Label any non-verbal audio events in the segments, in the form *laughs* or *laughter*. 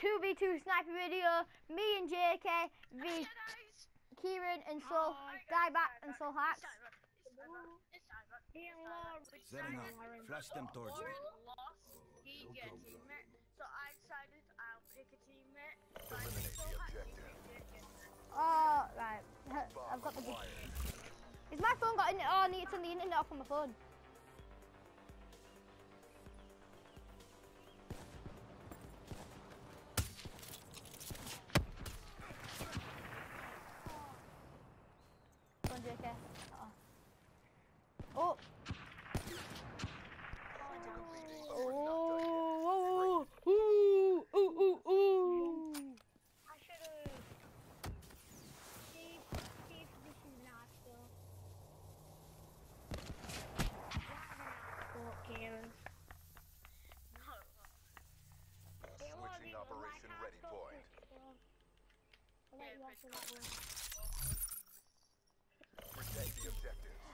2v2 sniper video. Me and JK v Hey! Kieran and Soul Oh, Dieback and Soul Hacks. It's Cyber. It's Cyber. Being lost. Setting up. Flash them towards me. Warren lost. He Go, get a go, go. teammate. So I decided I'll pick a teammate. Eliminate the objective. Oh right, *laughs* I've got the. Acquired. Is my phone got internet? Oh, I need to turn the internet off on my phone.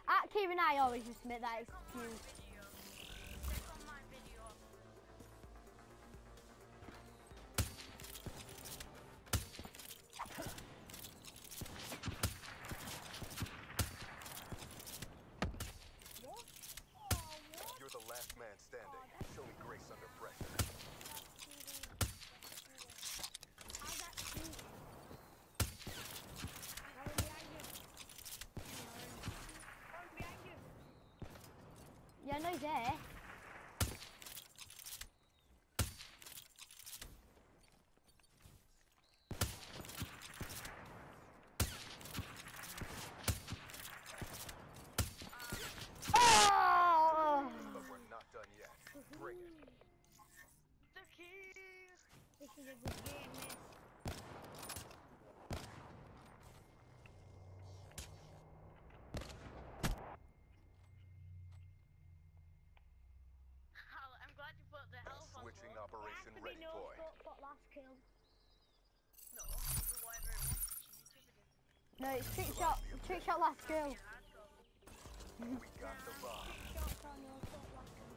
At Kieran, I always to make that excuse. No, there. Oh! But we're not done yet. Bring it. The keys. This is a good game, man. I'm glad you put the health on. Switching low. Operation Has to be ready no point. scope got last kill. No, whatever it wants. It's a No, it's trick shot. Trick shot last kill. We got the bomb. Shots on no scope last kill.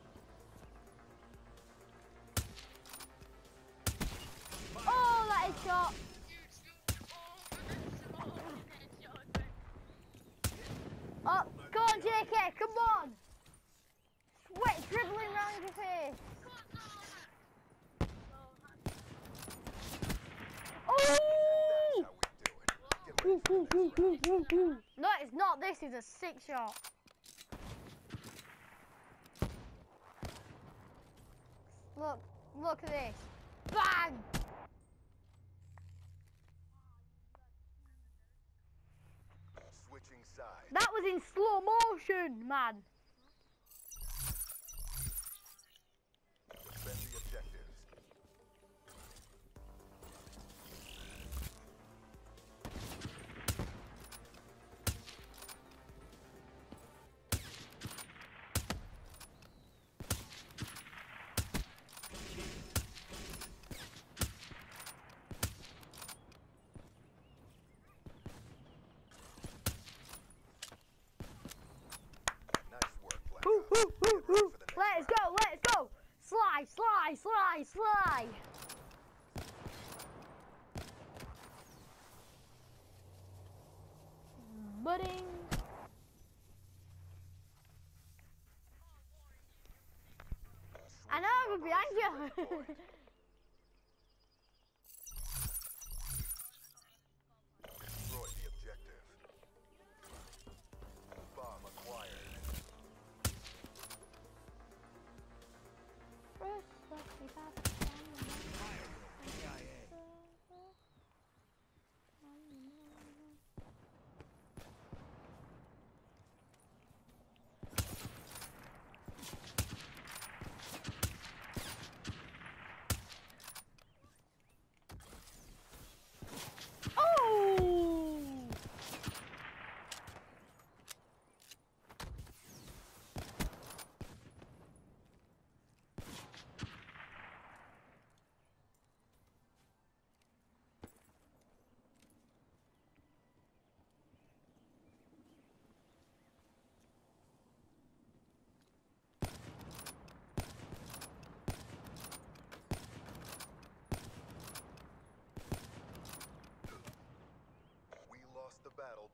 Oh, that is shot. Dude, dude, oh, that's headshot. Go on, JK, come on. Sweat dribbling around your face. Come on, go on. So, Oh! That's how we do it. Get ready for the next round. No, it's not. This is a six shot. Look, look at this. Bang! Switching sides. That was in slow motion, man. Behind *laughs*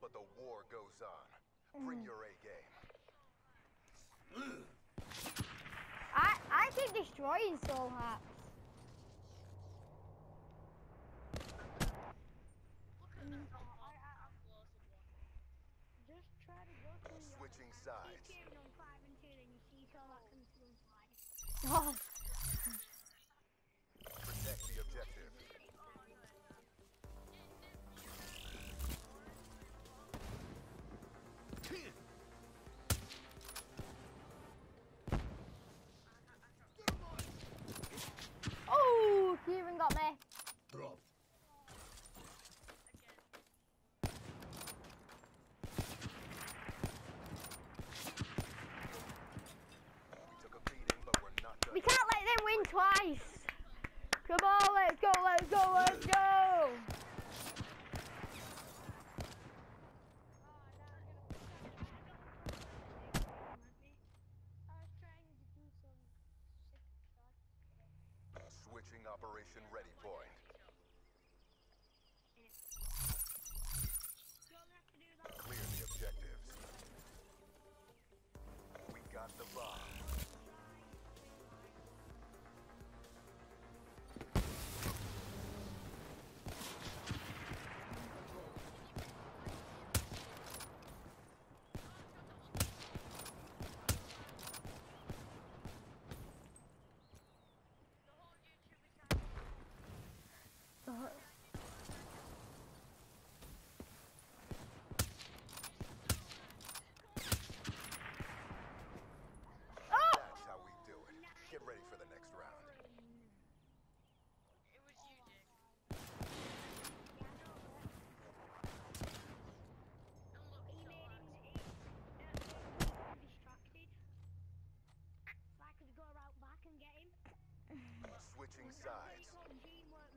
But the war goes on. Bring mm. your A game. I I keep destroying soul hats. Look at the beating, but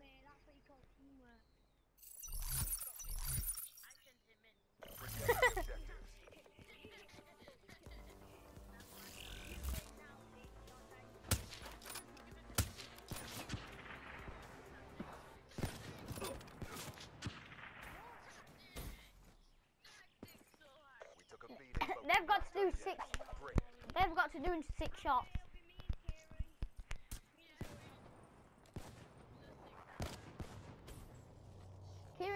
They've got to do six. yet. Bring it. They've got to do six shots.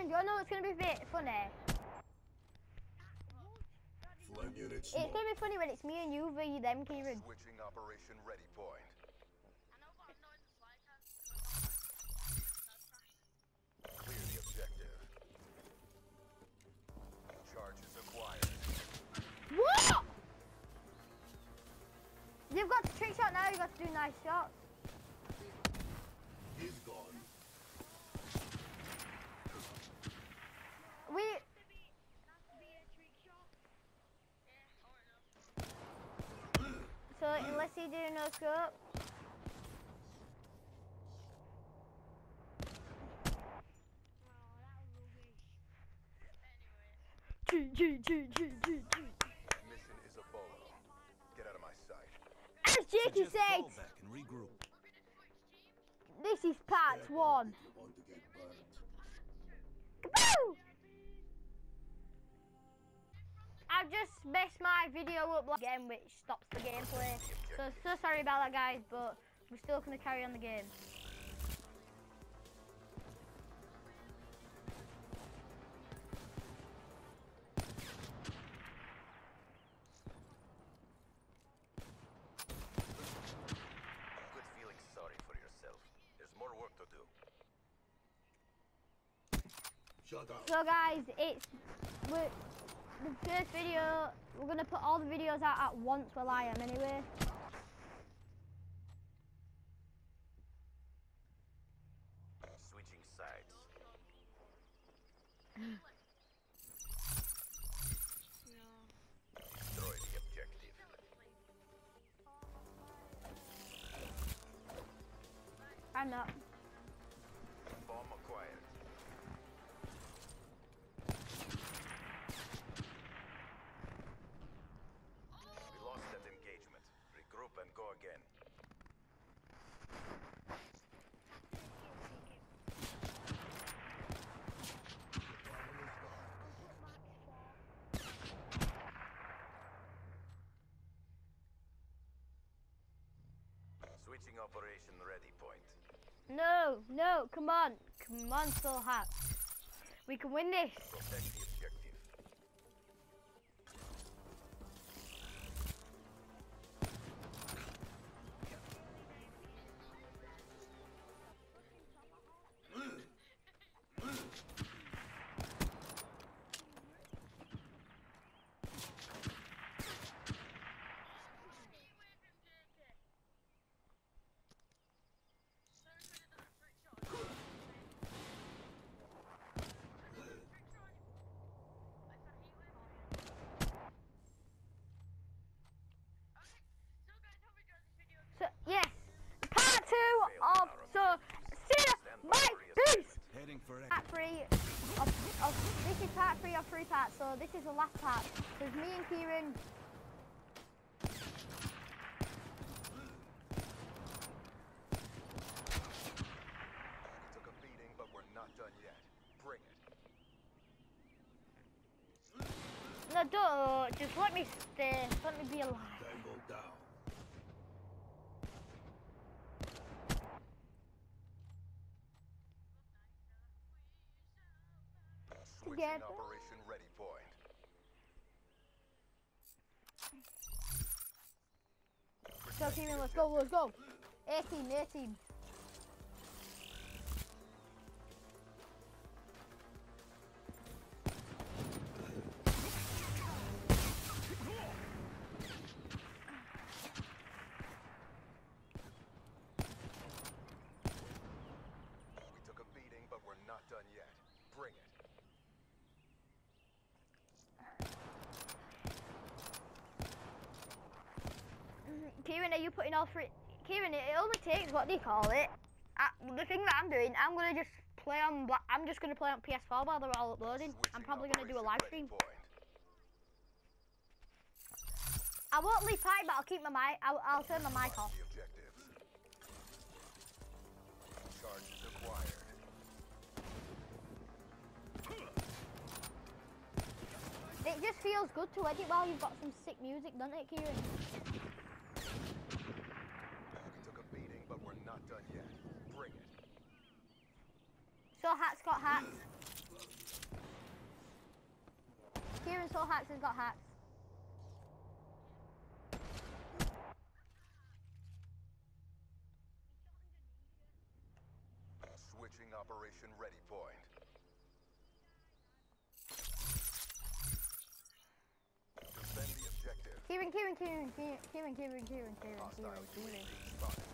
You know going to be a bit funny? Unit It's gonna be funny when it's me and you v them, Kieran. Switching operation ready point. I know, but I'm not in the slide test. Clear the objective. Charges acquired. What? You've got to trick shot now, you've got to do nice shots. He's gone. We, To be, that's to be a trick shot. Yeah, or enough. so unless you do no scope. That was rubbish. Anyway. Choo, choo, choo, choo, choo, choo. Mission is a bolo. Get out of my sight. As Jakey Suggest fall said, back and regroup. this is part one. Just messed my video up again, which stops the gameplay. So, so sorry about that, guys, but we're still going to carry on the game. Quit feeling sorry for yourself. There's more work to do. Shut up. So, guys, it's the first video. We're going to put all the videos out at once while I am, anyway. Switching sides. Destroy the objective. I'm not. Bomb acquired. We lost that engagement. Regroup and go again. Operation Ready Point. No, no, come on. Come on, Soul Hat. We can win this. Part three of, of, this is part three of three parts, so this is the last part. There's me and Kieran. We took a beating, but we're not done yet. Bring it. No, don't, just let me stay, let me be alive. let's go, let's go. Air team, air team. Kieran, are you putting all three? Kieran, it only takes what do you call it? Uh, the thing that I'm doing, I'm gonna just play on. I'm just gonna play on PS4 while they're all uploading. I'm probably gonna do a live stream. I won't leave party, but I'll keep my mic. I'll, I'll turn my mic off. Charges acquired. It just feels good to edit while you've got some sick music, doesn't it, Kieran? We took a beating, but we're not done yet. Bring it. So hats got hats. Kieran so hats has got hats. Switching Operation Ready Point. Defend the objective. Kieran, Kieran, Kieran, Kieran, Kieran, Kieran, Kieran, Kieran, Kieran, Kieran.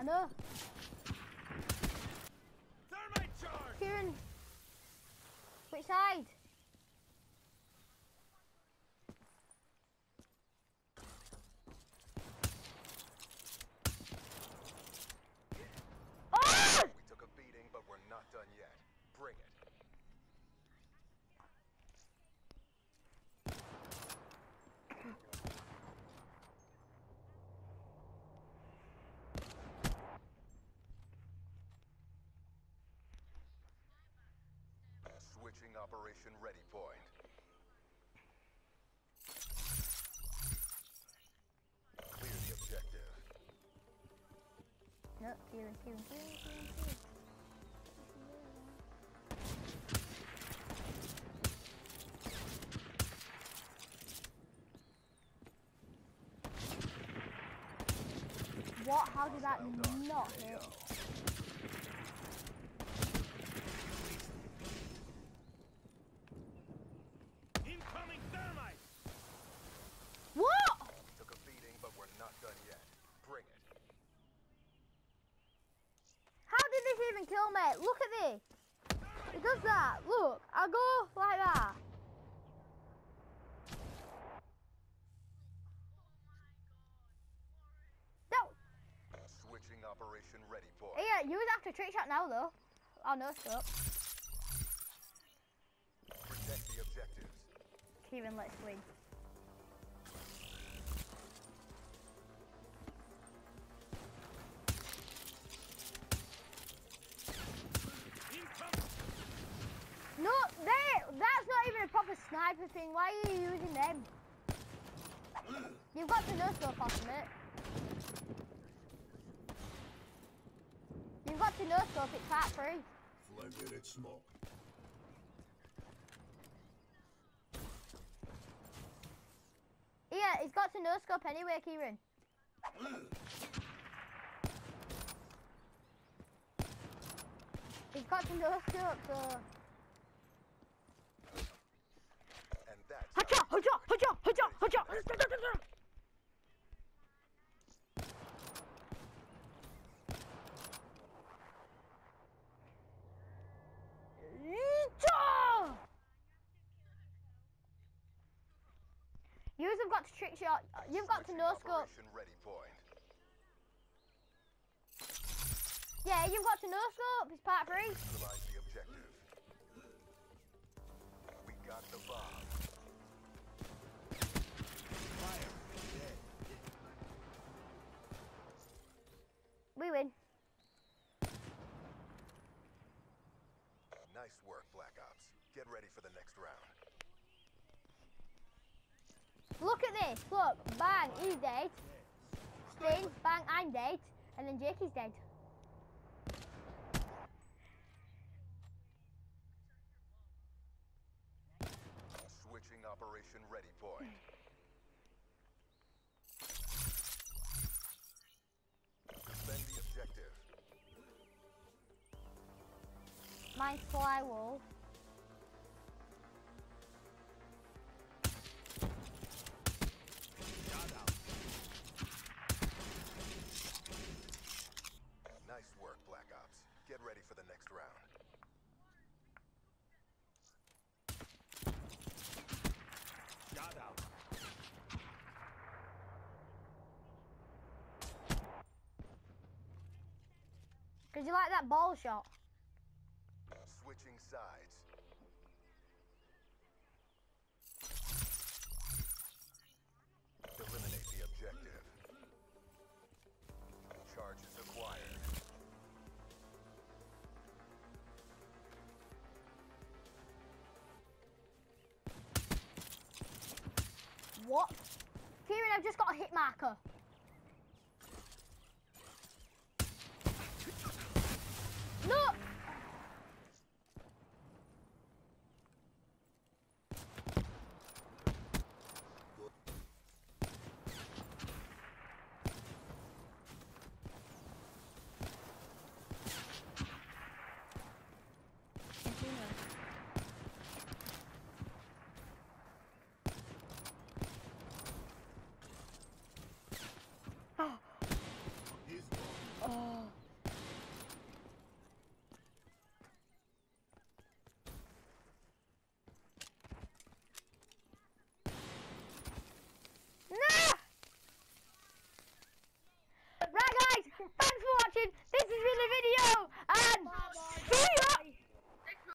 I know. Kieran. Which side? Oh! We took a beating, but we're not done yet. Bring it. Switching Operation Ready Point. Clear the objective. No, Kieran, Kieran, Kieran, Kieran, Kieran. What? How did that not hit? Incoming thermite! What? We took a beating, but we're not done yet. Bring it. How did this even kill me? Look at this. It does that. Look, I go like that. No. Switching Operation Ready Point. Yeah, you would have to trick shot now though. Oh no, stop. Protect the objectives. Kieran, let's win. Thing. Why are you using them? You've got to no scope off it. You've got to no scope, it's part free. Flame unit smoke. Yeah, he's got to no scope anyway, Kieran. He's got to no scope, so. Yous have got to trick shot. You've got to no scope. Operation ready point. Yeah, you've got to no scope. It's part three. Neutralize the objective. We got the bomb. Fire! Dead. We win. Nice work, Black Ops. Get ready for the next round. Look at this. Look, bang, he's dead. Spin, bang, I'm dead. And then Jake is dead. Switching operation ready point. Defend the objective. Mine's fly Did you like that ball shot? Switching sides. Eliminate the objective. Charges acquired. What? Kieran, I've just got a hit marker.